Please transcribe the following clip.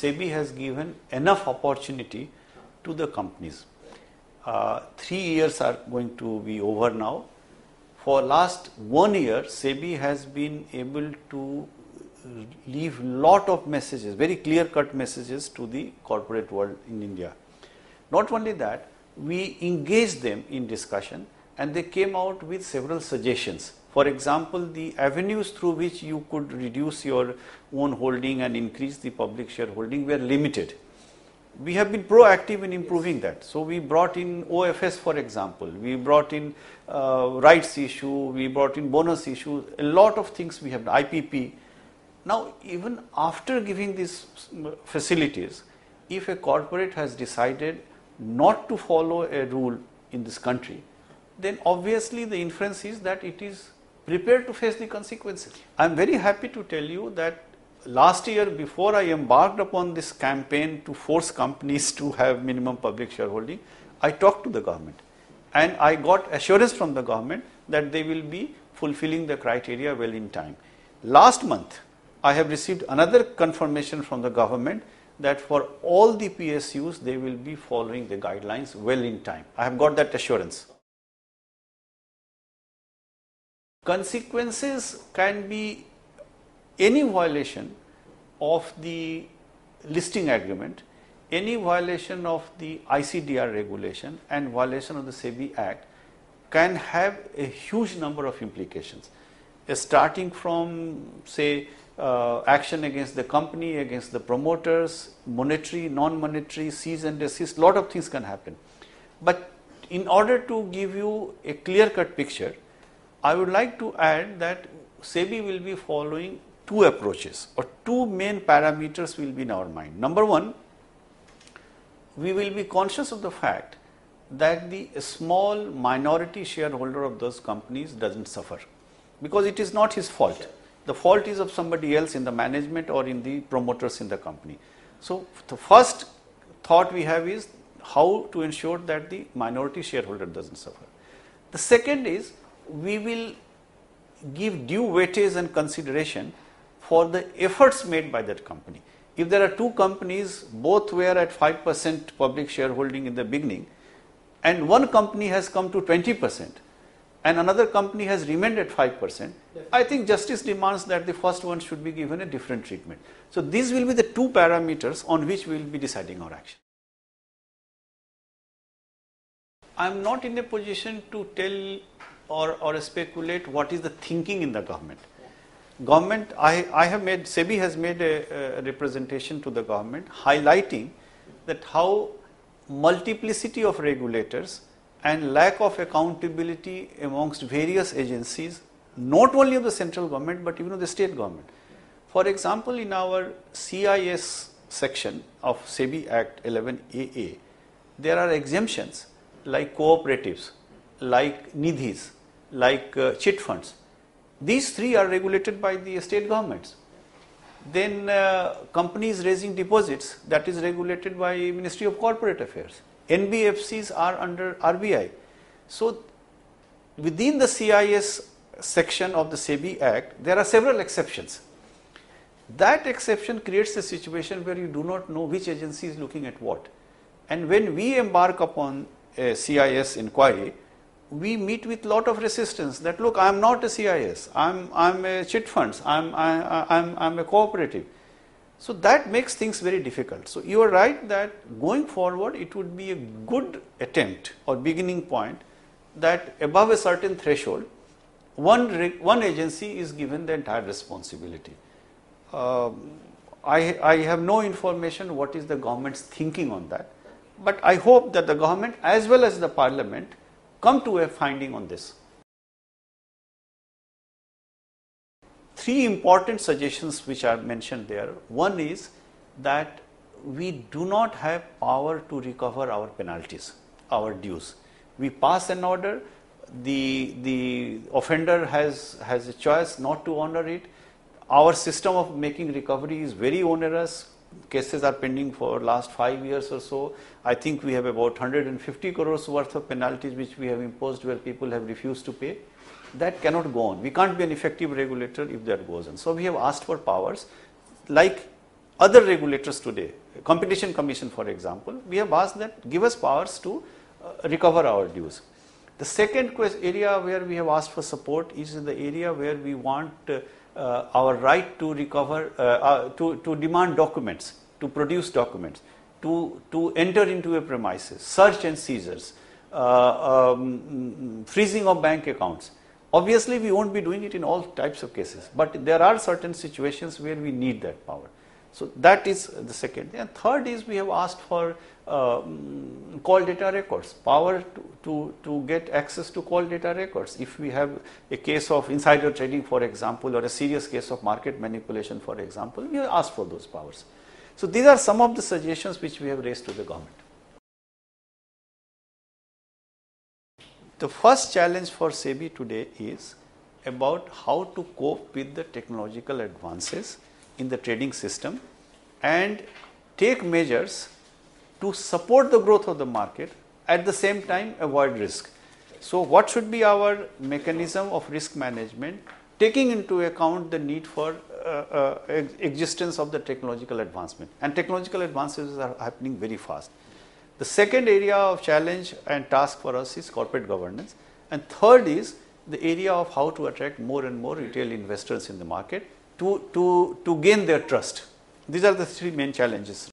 SEBI has given enough opportunity to the companies. Uh, three years are going to be over now. For last one year, SEBI has been able to leave lot of messages, very clear-cut messages to the corporate world in India. Not only that, we engaged them in discussion and they came out with several suggestions. For example, the avenues through which you could reduce your own holding and increase the public shareholding were limited. We have been proactive in improving that. So, we brought in OFS for example, we brought in uh, rights issue, we brought in bonus issue, a lot of things we have, done, IPP. Now, even after giving these facilities, if a corporate has decided not to follow a rule in this country, then obviously the inference is that it is prepared to face the consequences. I am very happy to tell you that last year before I embarked upon this campaign to force companies to have minimum public shareholding, I talked to the government and I got assurance from the government that they will be fulfilling the criteria well in time. Last month, I have received another confirmation from the government that for all the PSUs they will be following the guidelines well in time. I have got that assurance. Consequences can be any violation of the listing agreement, any violation of the ICDR regulation and violation of the SEBI Act can have a huge number of implications, starting from say uh, action against the company, against the promoters, monetary, non-monetary, cease and desist, lot of things can happen. But in order to give you a clear-cut picture, I would like to add that SEBI will be following two approaches or two main parameters will be in our mind. Number one, we will be conscious of the fact that the small minority shareholder of those companies doesn't suffer because it is not his fault the fault is of somebody else in the management or in the promoters in the company. So, the first thought we have is how to ensure that the minority shareholder does not suffer. The second is we will give due weightage and consideration for the efforts made by that company. If there are two companies, both were at 5 percent public shareholding in the beginning and one company has come to 20 percent, and another company has remained at 5 percent, I think justice demands that the first one should be given a different treatment. So, these will be the two parameters on which we will be deciding our action. I am not in a position to tell or, or speculate what is the thinking in the government. Government, I, I have made, SEBI has made a, a representation to the government highlighting that how multiplicity of regulators and lack of accountability amongst various agencies, not only of the central government but even of the state government. For example, in our CIS section of SEBI Act 11AA, there are exemptions like cooperatives, like nidhis, like uh, chit funds. These three are regulated by the state governments. Then uh, companies raising deposits that is regulated by Ministry of Corporate Affairs. NBFCs are under RBI. So, within the CIS section of the SEBI Act, there are several exceptions. That exception creates a situation where you do not know which agency is looking at what. And when we embark upon a CIS inquiry, we meet with lot of resistance that look, I am not a CIS, I am I am a chit funds, I am I, I am I am a cooperative. So, that makes things very difficult. So, you are right that going forward it would be a good attempt or beginning point that above a certain threshold one, one agency is given the entire responsibility. Uh, I, I have no information what is the government's thinking on that, but I hope that the government as well as the parliament come to a finding on this. three important suggestions which are mentioned there. One is that we do not have power to recover our penalties, our dues. We pass an order, the, the offender has, has a choice not to honor it. Our system of making recovery is very onerous. Cases are pending for last five years or so. I think we have about 150 crores worth of penalties which we have imposed where people have refused to pay that cannot go on. We can't be an effective regulator if that goes on. So, we have asked for powers like other regulators today, competition commission for example, we have asked that give us powers to uh, recover our dues. The second area where we have asked for support is in the area where we want uh, our right to recover, uh, uh, to, to demand documents, to produce documents, to, to enter into a premises, search and seizures, uh, um, freezing of bank accounts. Obviously, we won't be doing it in all types of cases, but there are certain situations where we need that power. So that is the second. And third is we have asked for uh, call data records, power to, to, to get access to call data records. If we have a case of insider trading, for example, or a serious case of market manipulation, for example, we have asked for those powers. So these are some of the suggestions which we have raised to the government. The first challenge for SEBI today is about how to cope with the technological advances in the trading system and take measures to support the growth of the market at the same time avoid risk. So, what should be our mechanism of risk management taking into account the need for uh, uh, existence of the technological advancement and technological advances are happening very fast. The second area of challenge and task for us is corporate governance and third is the area of how to attract more and more retail investors in the market to, to, to gain their trust. These are the three main challenges.